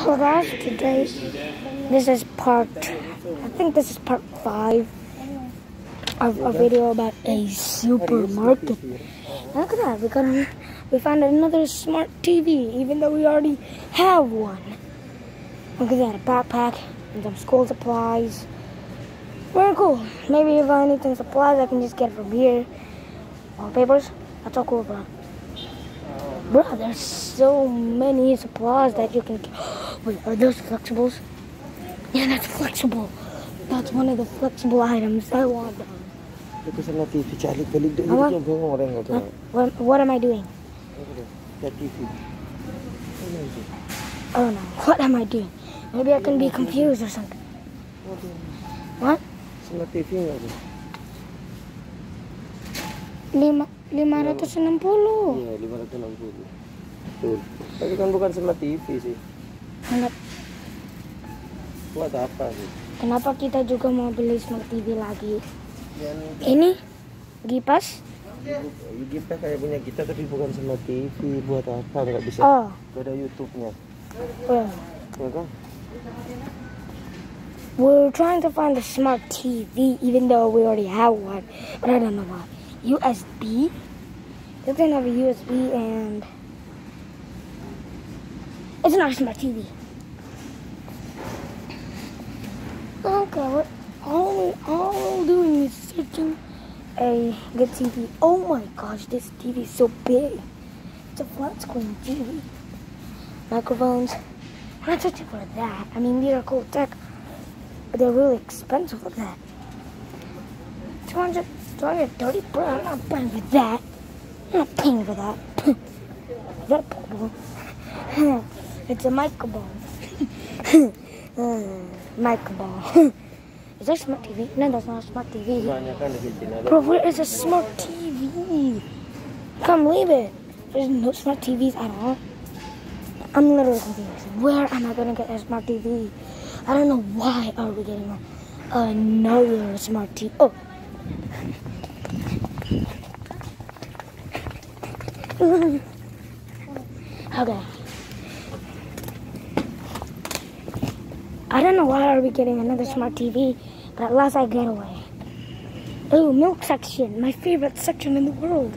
Hello guys, today this is part, I think this is part 5 of a video about a supermarket. Look at that, we got we found another smart TV even though we already have one. Look at that, a backpack and some school supplies. Very cool. Maybe if I need some supplies I can just get from here. Wallpapers, that's all cool bro. Bro, there's so many supplies that you can. Wait, are those flexibles? Yeah, that's flexible. That's one of the flexible items. I want them. Itu sama TV calik balik What, what am I doing? Oh no, what am I doing? Maybe I can be confused or something. What? Lima, 560. Iya, 560. Betul. Tapi kan bukan sama TV sih. Kenapa, Buat apa sih? kenapa kita juga mau beli smart TV lagi? Yang Ini kipas? kita kayak punya kita tapi bukan sama TV. Buat apa? Enggak bisa. Oh, Gak ada YouTube-nya. well, Ya kan? we're trying to find a smart TV even though we already have one, but I don't know why. USB? Doesn't have a USB and it's not a smart TV. What all all doing is searching a good TV. Oh my gosh, this TV is so big. It's a flat screen TV. Microphones. I'm not searching for that. I mean, these are cool tech, but they're really expensive. for that. 200, 230 bro. I'm not paying for that. I'm not paying for that. that it's a microphone. uh, microphone. is that a smart TV? No, that's not a smart TV. Bro, where is a smart TV? Come leave it. There's no smart TVs at all. I'm literally confused. Where am I gonna get a smart TV? I don't know why are we getting another smart TV. Oh. okay. I don't know why are we getting another smart TV, but at last I get away. Oh, milk section, my favorite section in the world.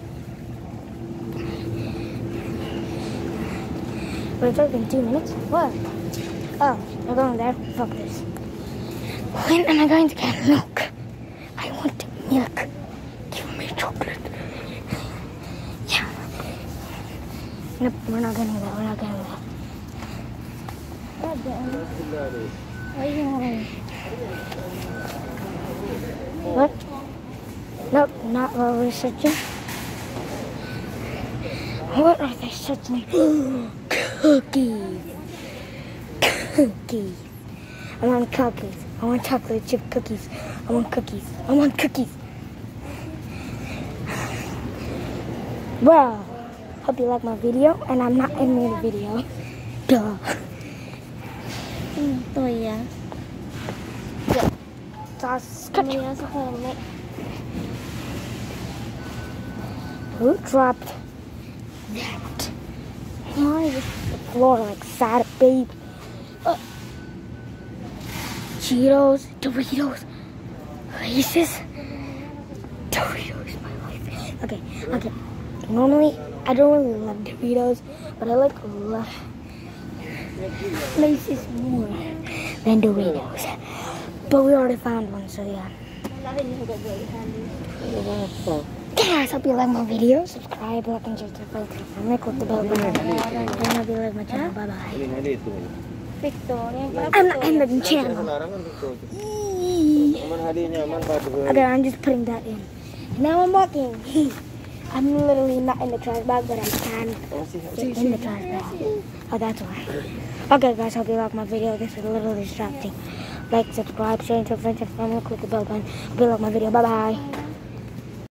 We're talking two minutes. What? Oh, we're going there. Fuck this. When am I going to get milk? I want milk. Give me chocolate. Yeah. Nope, we're not getting that. We're not getting that. What? Nope, not what we're searching. What are they searching? cookies. Cookies. I want cookies. I want chocolate chip cookies. I want cookies. I want cookies. Well, hope you like my video, and I'm not in the video. Duh. Just Kaya sa kami. Who dropped that? Why is the floor like sad, babe? Uh, Cheetos, Doritos, Reese's, Doritos, my life. Okay, okay. Normally, I don't really love Doritos, but I like love Reese's more than Doritos. But we already found one, so yeah. Laki niyo gagawin. Apa? Guys, hope you like my video. Subscribe, like, and share to the family. Click the bell button. And hope you like my channel. Bye bye. Hali-hali itu. Victor, yan pa. I'm not in the channel. Okay, I'm just putting that in. Now I'm walking. I'm literally not in the trash bag, but I can get in the trash bag. Oh, that's why. Okay, guys, hope you like my video. This is a little distracting. Like, subscribe, share, and tell friends and family. Click the bell button. Hope you like my video. Bye bye.